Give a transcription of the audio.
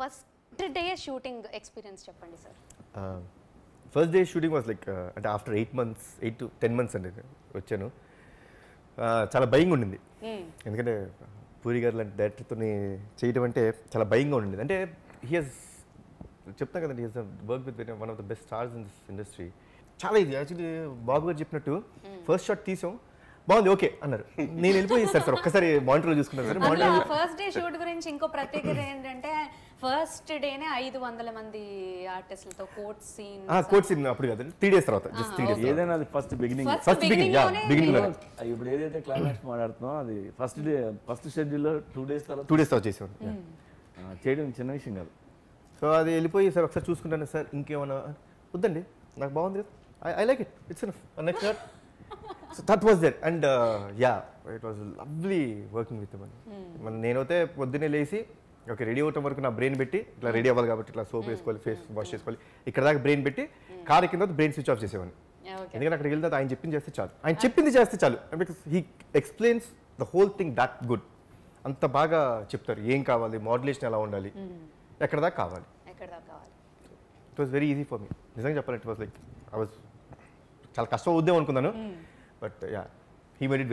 First day shooting experience చెప్పండి sir first day shooting was like అంటే after eight months eight to ten months అండి వచ్చాను. Uh, చాలా భయంగా ఉండింది. ఎందుకంటే పూరి గారు లాంటి డైరెక్టర్తో చేయడం అంటే చాలా భయంగా ఉండింది. అంటే హియస్ చెప్తాను కదండి he's work with one of the best stars in this industry చాలా ఇది యాక్చువల్లీ బాబు గారు చెప్పినట్టు ఫస్ట్ షాట్ తీసాం. బాగుంది ఓకే అన్నారు. నేను వెళ్ళిపోయి సార్ సార్ ఒక్కసారి మానిటర్లో చూసుకున్నాను sir monitor first day shoot గురించి ఇంకో ప్రత్యేకత ఏంటంటే ఫస్ట్ డేనే ఐదు వందల మంది ఆర్టిస్టులతో కోట్ సీన్ కోట్ సీన్ అప్పుడు కాదు. త్రీ డేస్ తర్వాత. జస్ట్ త్రీ డేస్ ఏదైనా అది first beginning first beginning beginning yeah లోనే బిగినింగ్లో ఇప్పుడు ఏదైతే క్లైమాక్స్ మాట్లాడుతున్నాం అది ఫస్ట్ డే ఫస్ట్ షెడ్యూల్లో టూ డేస్ తర్వాత టూ డేస్ తర్వాత చేసాను ఆ, చేయడం చిన్న విషయం కాదు. సో అది వెళ్ళిపోయి సార్ ఒకసారి చూసుకుంటాను సార్ ఇంకేమన్నా. వద్దండి నాకు బాగుంది కదా. I like it it's next shot so that was that and yeah it was lovely working with Mann మన నేనైతే పొద్దున్నే లేచి ఓకే రెడీ అవటం వరకు నా బ్రెయిన్ పెట్టి ఇట్లా రెడీ అవ్వాలి కాబట్టి ఇట్లా సోప్ వేసుకోవాలి ఫేస్ వాష్ చేసుకోవాలి. ఇక్కడ దాకా బ్రెయిన్ పెట్టి కార్ కింద బ్రెయిన్ స్విచ్ ఆఫ్ చేసేవాడిని. ఎందుకంటే అక్కడికి వెళ్తే ఆయన చెప్పింది చేస్తే చాలు. ఆయన చెప్పింది చేస్తే చాలు. Because he explains the whole thing that good అంత బాగా చెప్తారు. ఏం కావాలి? మోడ్యులేషన్ ఎలా ఉండాలి? ఎక్కడ దాకా కావాలి? ఎక్కడ దాకా కావాలి? It was very easy for me నిజంగా చెప్పాలంటే it was like I was చాలా కష్టం అవుద్దాం అనుకున్నాను. But yeah he made it